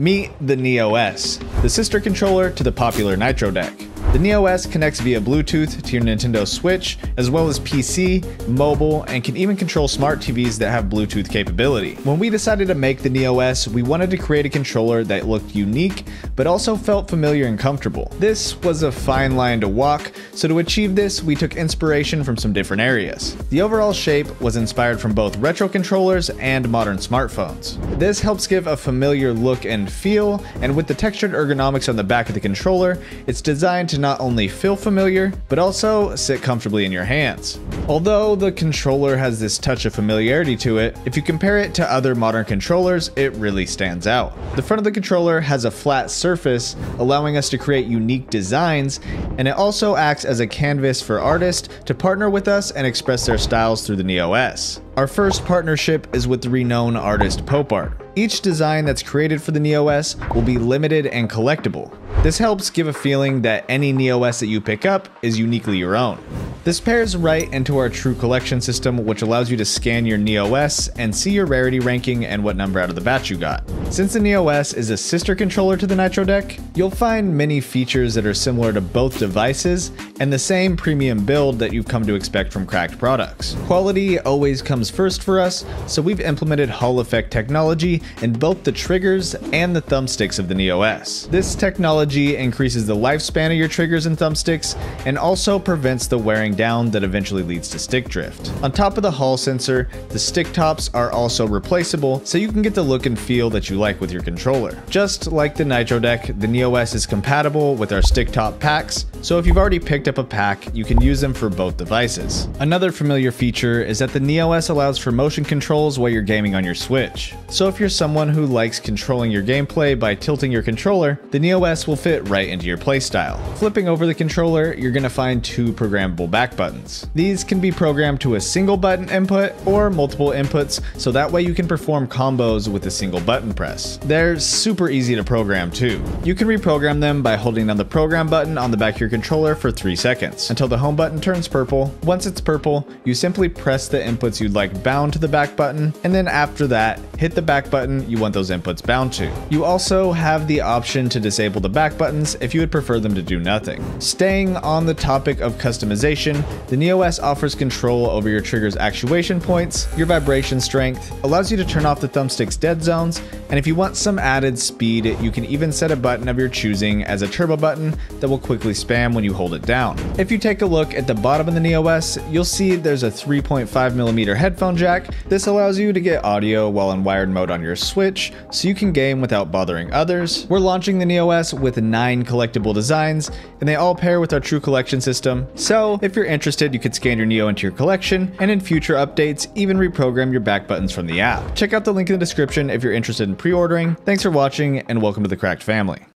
Meet the Neo S, the sister controller to the popular Nitro deck. The Neo S connects via Bluetooth to your Nintendo Switch, as well as PC, mobile, and can even control smart TVs that have Bluetooth capability. When we decided to make the Neo S, we wanted to create a controller that looked unique, but also felt familiar and comfortable. This was a fine line to walk, so to achieve this, we took inspiration from some different areas. The overall shape was inspired from both retro controllers and modern smartphones. This helps give a familiar look and feel, and with the textured ergonomics on the back of the controller, it's designed to not only feel familiar, but also sit comfortably in your hands. Although the controller has this touch of familiarity to it, if you compare it to other modern controllers, it really stands out. The front of the controller has a flat surface, allowing us to create unique designs, and it also acts as a canvas for artists to partner with us and express their styles through the Neo S. Our first partnership is with the renowned artist Pope Art. Each design that's created for the Neo S will be limited and collectible. This helps give a feeling that any NeoS that you pick up is uniquely your own. This pairs right into our True Collection system, which allows you to scan your NeoS and see your rarity ranking and what number out of the batch you got. Since the Neo S is a sister controller to the Nitro deck, you'll find many features that are similar to both devices and the same premium build that you've come to expect from CRKD products. Quality always comes first for us, so we've implemented Hall effect technology in both the triggers and the thumbsticks of the Neo S. This technology increases the lifespan of your triggers and thumbsticks and also prevents the wearing down that eventually leads to stick drift. On top of the Hall sensor, the stick tops are also replaceable so you can get the look and feel that you like with your controller. Just like the Nitro deck, the Neo S is compatible with our stick top packs, so if you've already picked up a pack, you can use them for both devices. Another familiar feature is that the Neo S allows for motion controls while you're gaming on your Switch. So if you're someone who likes controlling your gameplay by tilting your controller, the Neo S will fit right into your playstyle. Flipping over the controller, you're going to find two programmable back buttons. These can be programmed to a single button input or multiple inputs, so that way you can perform combos with a single button press. They're super easy to program too. You can reprogram them by holding down the program button on the back of your controller for 3 seconds, until the home button turns purple. Once it's purple, you simply press the inputs you'd like bound to the back button, and then after that, hit the back button you want those inputs bound to. You also have the option to disable the back buttons if you would prefer them to do nothing. Staying on the topic of customization, the Neo S offers control over your trigger's actuation points, your vibration strength, allows you to turn off the thumbstick's dead zones, and if you want some added speed, you can even set a button of your choosing as a turbo button that will quickly spam when you hold it down. If you take a look at the bottom of the Neo S, you'll see there's a 3.5 millimeter headphone jack. This allows you to get audio while in wired mode on your Switch, so you can game without bothering others. We're launching the Neo S with 9 collectible designs, and they all pair with our True Collection system. So if you're interested, you could scan your Neo into your collection, and in future updates, even reprogram your back buttons from the app. Check out the link in the description if you're interested in pre-ordering. Thanks for watching, and welcome to the CRKD family.